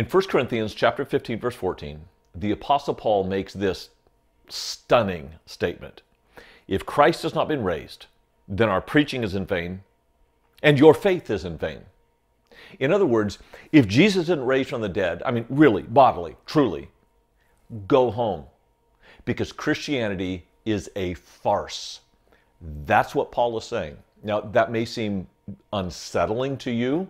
In 1 Corinthians chapter 15 verse 14, the apostle Paul makes this stunning statement. If Christ has not been raised, then our preaching is in vain and your faith is in vain. In other words, if Jesus isn't raised from the dead, I mean, really, bodily, truly, go home. Because Christianity is a farce. That's what Paul is saying. Now, that may seem unsettling to you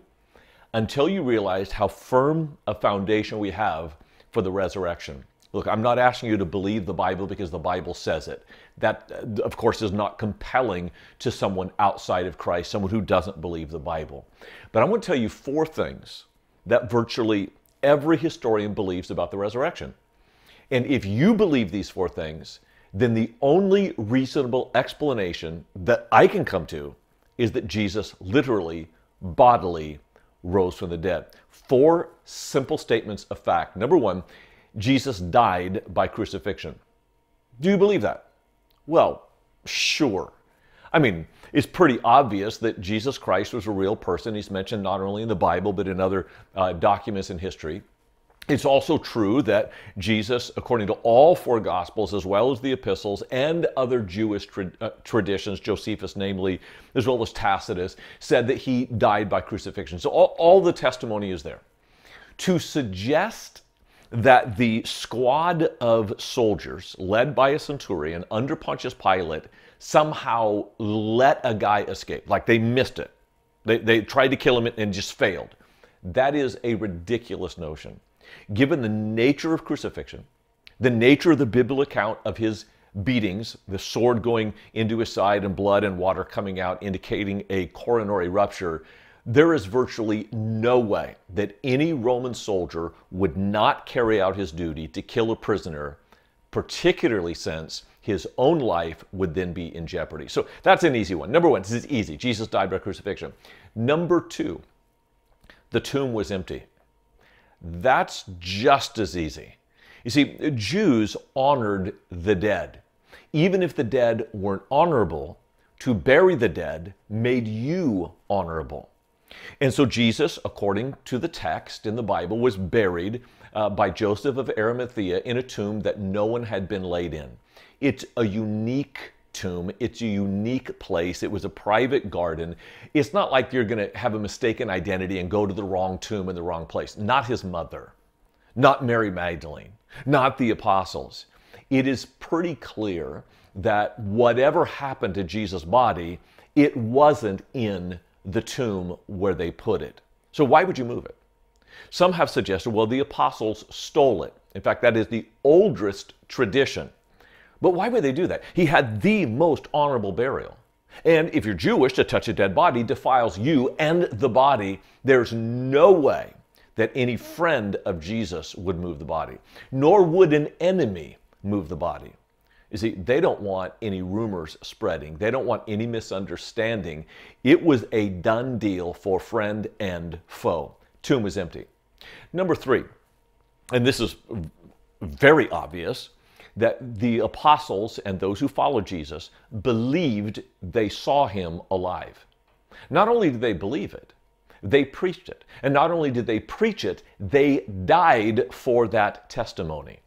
until you realize how firm a foundation we have for the resurrection. Look, I'm not asking you to believe the Bible because the Bible says it. That, uh, of course, is not compelling to someone outside of Christ, someone who doesn't believe the Bible. But I want to tell you four things that virtually every historian believes about the resurrection. And if you believe these four things, then the only reasonable explanation that I can come to is that Jesus literally, bodily rose from the dead. Four simple statements of fact. Number one, Jesus died by crucifixion. Do you believe that? Well, sure. I mean, it's pretty obvious that Jesus Christ was a real person. He's mentioned not only in the Bible, but in other uh, documents in history. It's also true that Jesus, according to all four Gospels, as well as the epistles and other Jewish tra- uh, traditions, Josephus namely, as well as Tacitus, said that he died by crucifixion. So all, all the testimony is there. To suggest that the squad of soldiers led by a centurion under Pontius Pilate somehow let a guy escape, like they missed it. They, they tried to kill him and just failed. That is a ridiculous notion. Given the nature of crucifixion, the nature of the biblical account of his beatings, the sword going into his side and blood and water coming out, indicating a coronary rupture, there is virtually no way that any Roman soldier would not carry out his duty to kill a prisoner, particularly since his own life would then be in jeopardy. So that's an easy one. Number one, this is easy. Jesus died by crucifixion. Number two, the tomb was empty. That's just as easy. You see, Jews honored the dead. Even if the dead weren't honorable, to bury the dead made you honorable. And so Jesus, according to the text in the Bible, was buried uh, by Joseph of Arimathea in a tomb that no one had been laid in. It's a unique tomb. It's a unique place. It was a private garden. It's not like you're going to have a mistaken identity and go to the wrong tomb in the wrong place. Not his mother, not Mary Magdalene, not the apostles. It is pretty clear that whatever happened to Jesus' body, it wasn't in the tomb where they put it. So why would you move it? Some have suggested, well, the apostles stole it. In fact, that is the oldest tradition. But why would they do that? He had the most honorable burial. And if you're Jewish, to touch a dead body defiles you and the body. There's no way that any friend of Jesus would move the body, nor would an enemy move the body. You see, they don't want any rumors spreading. They don't want any misunderstanding. It was a done deal for friend and foe. Tomb was empty. Number three, and this is very obvious, that the apostles and those who followed Jesus believed they saw him alive. Not only did they believe it, they preached it. And not only did they preach it, they died for that testimony.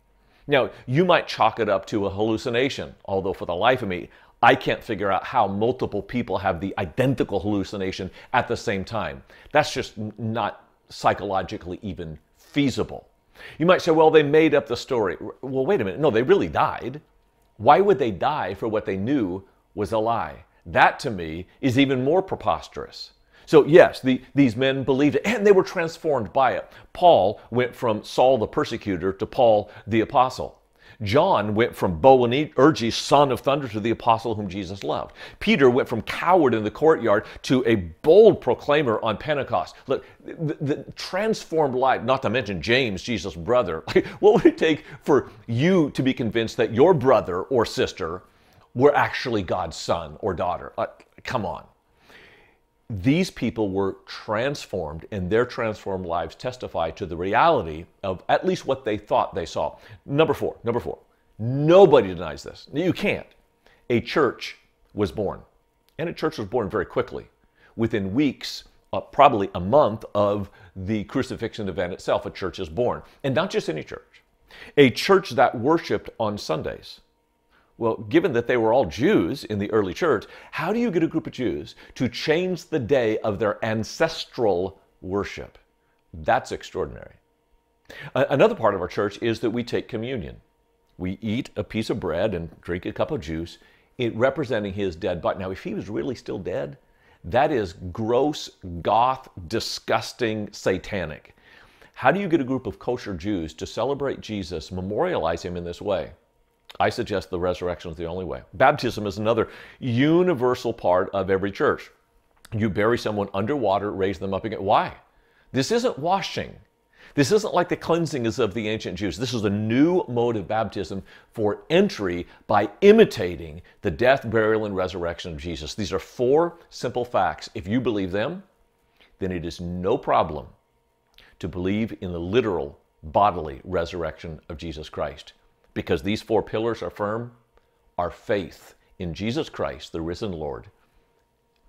Now, you might chalk it up to a hallucination, although for the life of me, I can't figure out how multiple people have the identical hallucination at the same time. That's just not psychologically even feasible. You might say, well, they made up the story. Well, wait a minute. No, they really died. Why would they die for what they knew was a lie? That to me is even more preposterous. So, yes, the, these men believed it and they were transformed by it. Paul went from Saul the persecutor to Paul the apostle. John went from Boanerges, son of thunder, to the apostle whom Jesus loved. Peter went from coward in the courtyard to a bold proclaimer on Pentecost. Look, the, the transformed life, not to mention James, Jesus' brother. what would it take for you to be convinced that your brother or sister were actually God's son or daughter? Uh, come on these people were transformed, and their transformed lives testify to the reality of at least what they thought they saw. Number four, number four, nobody denies this. You can't. A church was born, and a church was born very quickly. Within weeks, uh, probably a month of the crucifixion event itself, a church is born. And not just any church, a church that worshiped on Sundays. Well, given that they were all Jews in the early church, how do you get a group of Jews to change the day of their ancestral worship? That's extraordinary. Another part of our church is that we take communion. We eat a piece of bread and drink a cup of juice, representing his dead body. Now, if he was really still dead, that is gross, goth, disgusting, satanic. How do you get a group of kosher Jews to celebrate Jesus, memorialize him in this way? I suggest the resurrection is the only way. Baptism is another universal part of every church. You bury someone underwater, raise them up again. Why? This isn't washing. This isn't like the cleansings of the ancient Jews. This is a new mode of baptism for entry by imitating the death, burial, and resurrection of Jesus. These are four simple facts. If you believe them, then it is no problem to believe in the literal bodily resurrection of Jesus Christ. Because these four pillars are firm, our faith in Jesus Christ, the risen Lord,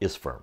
is firm.